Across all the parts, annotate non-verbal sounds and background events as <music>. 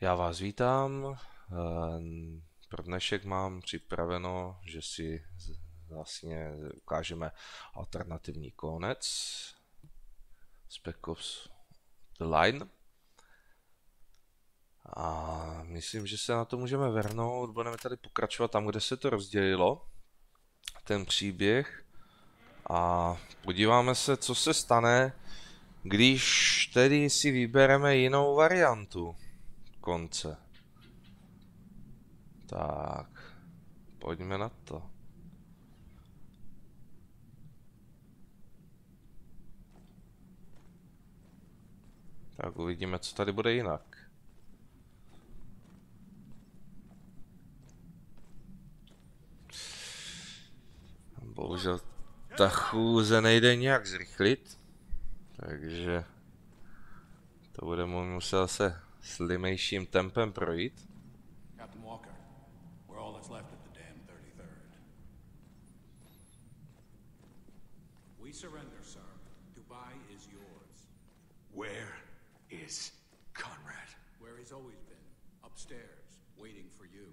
Já vás vítám. Eh, pro dnešek mám připraveno, že si vlastně ukážeme alternativní konec Spec Ops The Line. A myslím, že se na to můžeme vrhnout. Budeme tady pokračovat tam, kde se to rozdělilo. Ten příběh. A podíváme se, co se stane, když tedy si vybereme jinou variantu konce. Tak, pojďme na to. Tak uvidíme, co tady bude jinak. Bohužel ta chůze nejde nějak zrychlit, takže to bude muset zase slimejším tempem projít. Captain Walker, we're all that's left at the damn 33rd. We surrender, sir. Dubai is yours. Where is Konrad? Where he's always been. Upstairs, waiting for you.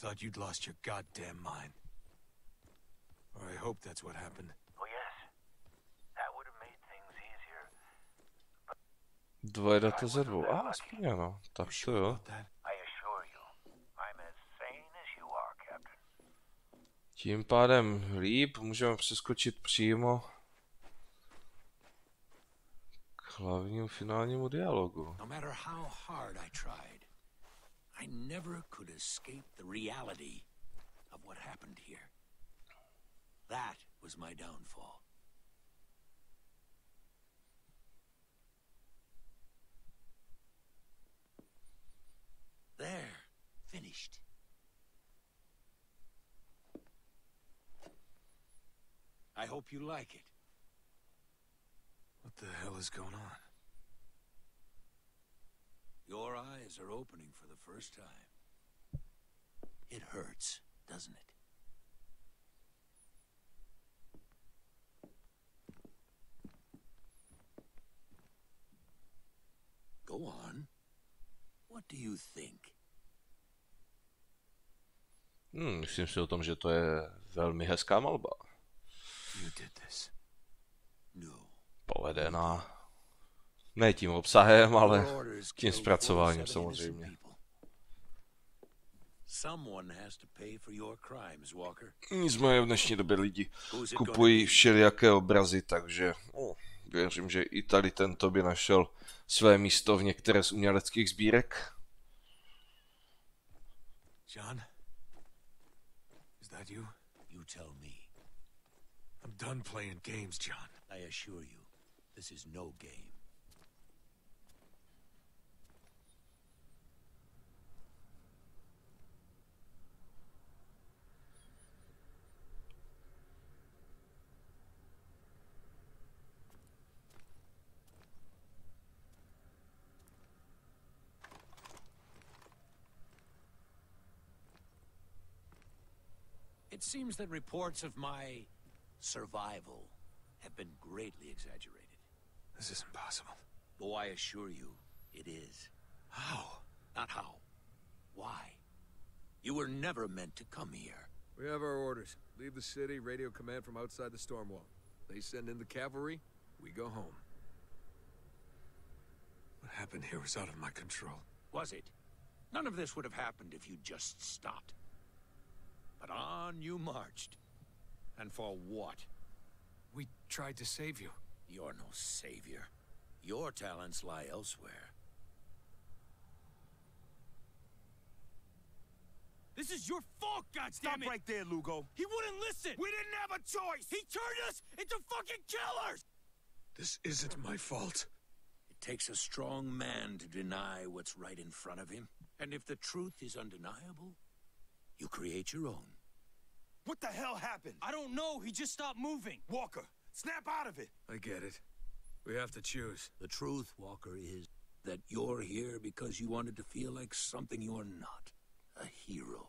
Thought you'd lost your goddamn mind. Or I hope that's what happened. Oh, yes. That would have made things easier. dvoje data ze dvou. A, aspoň ano. Tak to jo. I assure you, I'm as sane as you are, Captain. Tím pádem líp můžeme přeskočit přímo k hlavnímu finálnímu dialogu. No matter how hard I tried, I never could escape the reality of what happened here. That was my downfall. There, finished. I hope you like it. What the hell is going on? Your eyes are opening for the first time. It hurts, doesn't it? Go on. What do you think? Hmm, myslím si o tom, že to je velmi hezká malba. You did this. No. Povedená. Ne tím obsahem, ale tím zpracováním 47 innocent samozřejmě. Nicméně v dnešní době lidi kupují všelijaké obrazy, takže oh, věřím, že i tady tento by našel své místo v některé z uměleckých sbírek. John? Is that you? You tell me. I'm done playing games, John. I assure you, this is no game. It seems that reports of my survival have been greatly exaggerated. This is impossible. Though I assure you, it is. How? Not how. Why? You were never meant to come here. We have our orders. Leave the city, radio command from outside the storm wall. They send in the cavalry, we go home. What happened here was out of my control. Was it? None of this would have happened if you'd just stopped. But on you marched. And for what? We tried to save you. You're no savior. Your talents lie elsewhere. This is your fault, goddammit! Stop right there, Lugo. He wouldn't listen! We didn't have a choice! He turned us into fucking killers! This isn't my fault. It takes a strong man to deny what's right in front of him. And if the truth is undeniable, you create your own. What the hell happened? I don't know, he just stopped moving. Walker, snap out of it. I get it. We have to choose. The truth, Walker, is that you're here because you wanted to feel like something you're not. A hero.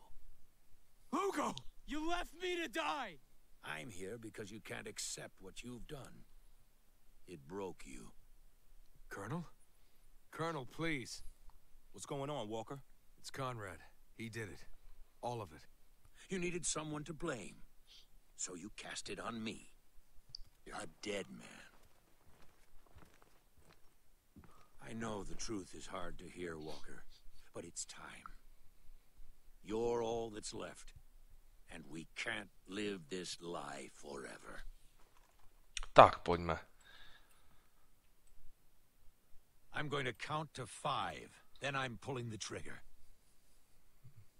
Lugo! You left me to die! I'm here because you can't accept what you've done. It broke you. Colonel? Colonel, please. What's going on, Walker? It's Konrad. He did it. All of it. You needed someone to blame. So you cast it on me. You're a dead man. I know the truth is hard to hear, Walker, but it's time. You're all that's left. And we can't live this lie forever. Tak, pojďme. I'm going to count to five. Then I'm pulling the trigger.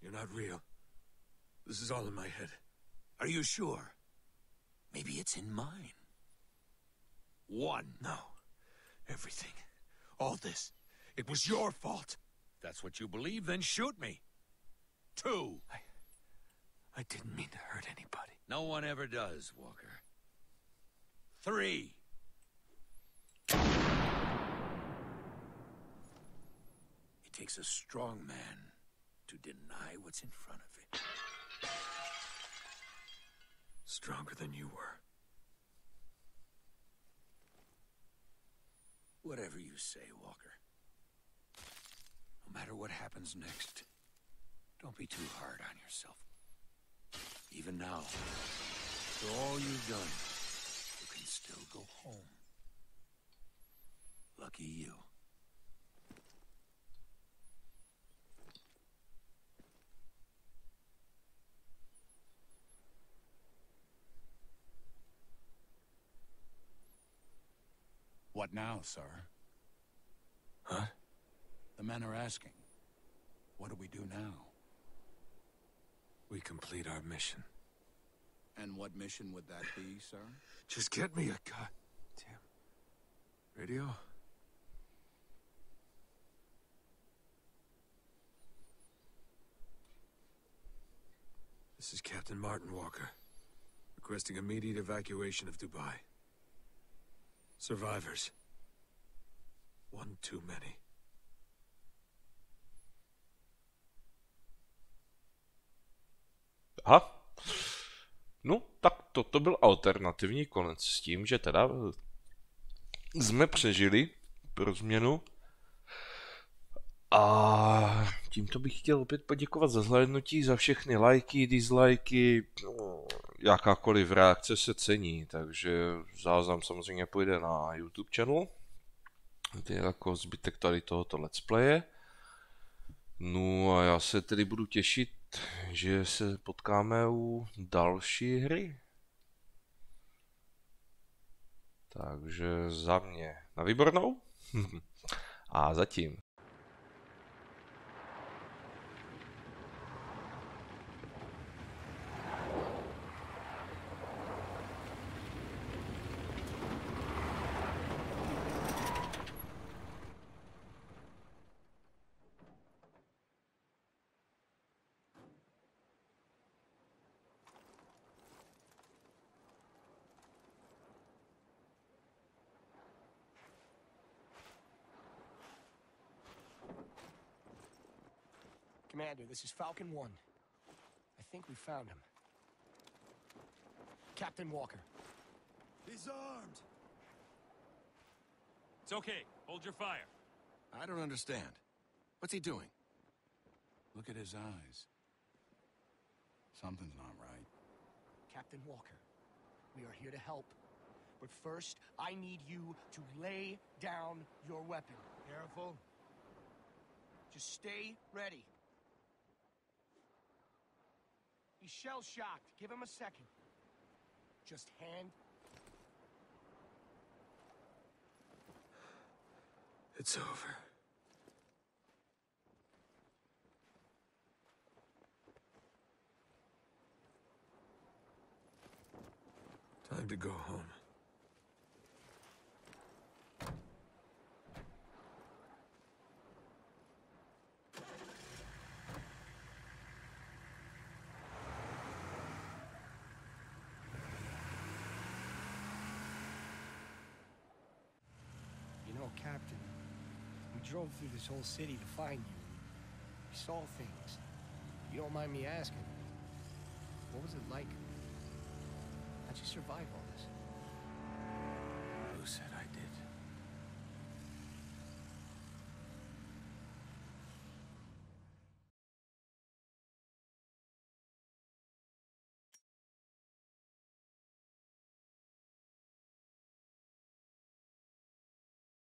You're not real. This is all in my head. Are you sure? Maybe it's in mine. One. No. Everything. All this. It was your fault. That's what you believe, then shoot me. Two. I I didn't mean to hurt anybody. No one ever does, Walker. Three. It takes a strong man to deny what's in front of it. Stronger than you were. Whatever you say, Walker. No matter what happens next, don't be too hard on yourself. Even now, for all you've done, you can still go home. Lucky you. What now, sir? Huh? The men are asking. What do we do now? We complete our mission. And what mission would that be, sir? Just get me a goddamn radio. This is Captain Martin Walker, requesting immediate evacuation of Dubai. Survivors. One too many. Aha. No, tak toto byl alternativní konec s tím, že teda jsme přežili pro změnu. A tímto bych chtěl opět poděkovat za zhlédnutí, za všechny lajky, dislikey, no, jakákoliv reakce se cení, takže záznam samozřejmě půjde na YouTube channel, to je jako zbytek tady tohoto let's playe. No a já se tedy budu těšit, že se potkáme u další hry. Takže za mě na výbornou. <laughs> a zatím. Commander, this is Falcon 1. I think we found him. Captain Walker. He's armed. It's okay. Hold your fire. I don't understand. What's he doing? Look at his eyes. Something's not right. Captain Walker, we are here to help. But first, I need you to lay down your weapon. Careful. Just stay ready. He's shell-shocked. Give him a second. Just hand... It's over. Time to go home. Captain, we drove through this whole city to find you. We saw things. You don't mind me asking, what was it like? How'd you survive all this? Who said